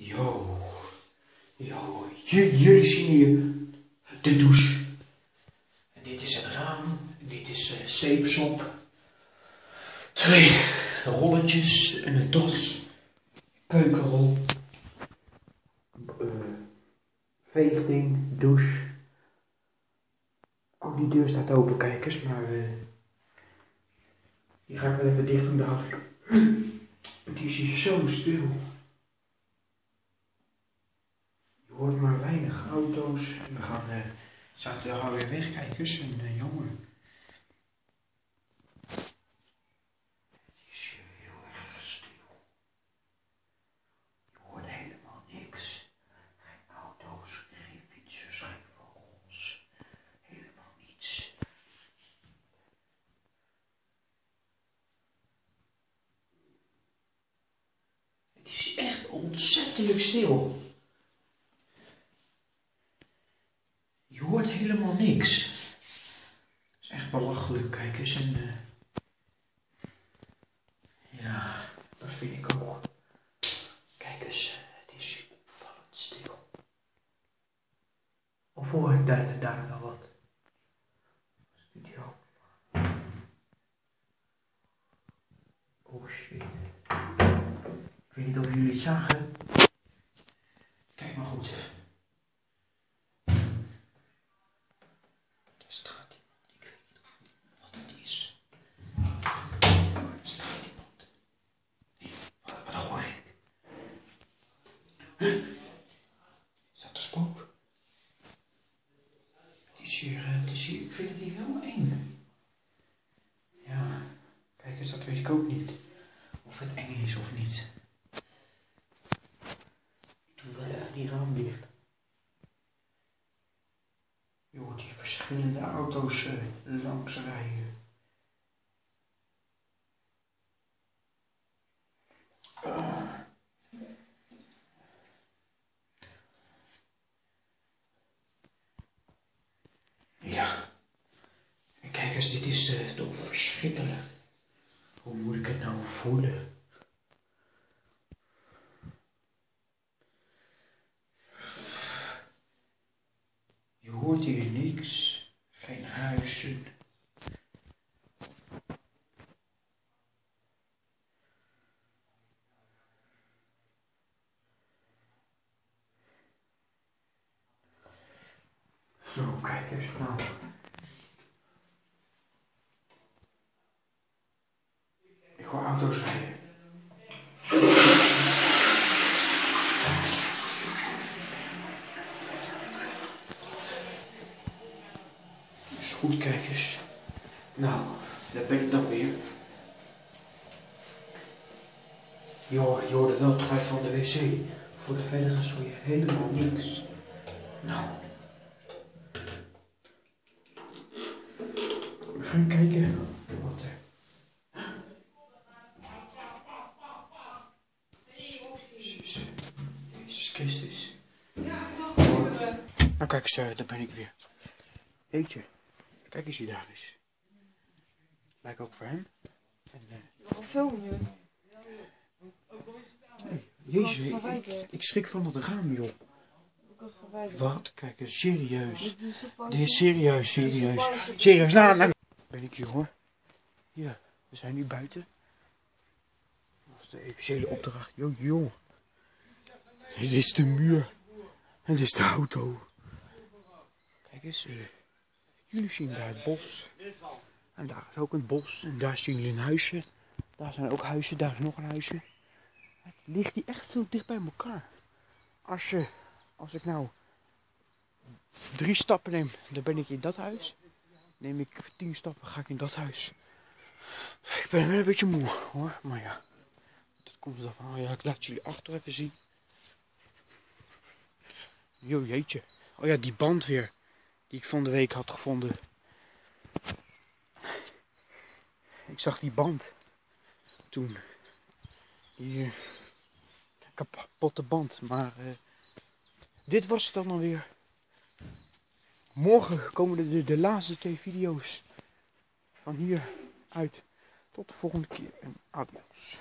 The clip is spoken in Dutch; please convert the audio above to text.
Yo. Yo. Jullie zien hier de douche. En dit is het raam. Dit is eh zeepsop. Twee rolletjes en een dos. Keukenrol. Uh, veegding, douche. Oh, die deur staat open, kijk eens, maar... eh die ga ik wel even dicht doen dadelijk. Het is hier zo stil. Je hoort maar weinig auto's. We gaan... eh zaten er alweer weg, kijk eens, een eh, jongen. Het is hier heel erg stil. Je hoort helemaal niks. Geen auto's, geen fietsers, geen vogels. Helemaal niets. Het is echt ontzettend stil. Je hoort helemaal niks. Het is echt belachelijk. Kijk eens en... eh, ja, dat vind ik ook. Kijk eens, het is opvallend stil. Of hoor ik daar, daar nou wat? Studio. Oh shit. Ik weet niet of jullie het zagen. Kijk maar goed. Staat iemand. Ik weet niet wat het is. Staat iemand. Wat, wat hoor ik? Is dat een spook? Eh, het is hier, ik vind het hier wel eng. Ja, kijk eens, dat weet ik ook niet. Of het eng is of niet. Ik doe wel even die raam dicht. Je hoort hier verschillende auto's eh, langs rijden. Ja. Kijk eens, dit is eh, toch verschrikkelijk. Hoe moet ik het nou voelen? Je hoort hier niks, geen huizen. Zo, kijk eens nou. Ik hoor auto's rijden. Is goed, kijk eens. Nou, daar ben ik dan weer. Hoort, je hoorde wel het van de wc. Voor de verder hoor je helemaal niks. Nou. Gaan kijken wat er. Jezus, Jezus Christus. Nou kijk eens, eh, daar ben ik weer. Jeetje, kijk eens hier daar eens. Lijkt ook voor hem. En, eh, film je? Jezus, ik, ik, schrik van het raam, joh. Wat? Kijk eens, serieus. Dit is serieus, serieus. Serieus, nou, nou. Ben ik hier. Ja, we zijn nu buiten. Dat is de officiële opdracht. Yo, yo. Dit is de muur. En dit is de auto. Kijk eens. eh, jullie zien daar het bos. En daar is ook een bos. En daar zien jullie een huisje. Daar zijn ook huizen. Daar is nog een huisje. Het ligt hier echt veel dicht bij elkaar. Als je, als ik nou drie stappen neem, dan ben ik in dat huis. Neem ik tien stappen, ga ik in dat huis. Ik ben wel een beetje moe hoor, maar ja. Dat komt er van. Ja, ik laat jullie achter even zien. Jo, jeetje. Oh ja, die band weer. Die ik van de week had gevonden. Ik zag die band. Toen. Eh, kapotte band. Maar eh, dit was het dan alweer. Morgen komen de, de laatste twee video's van hier uit. Tot de volgende keer en adios.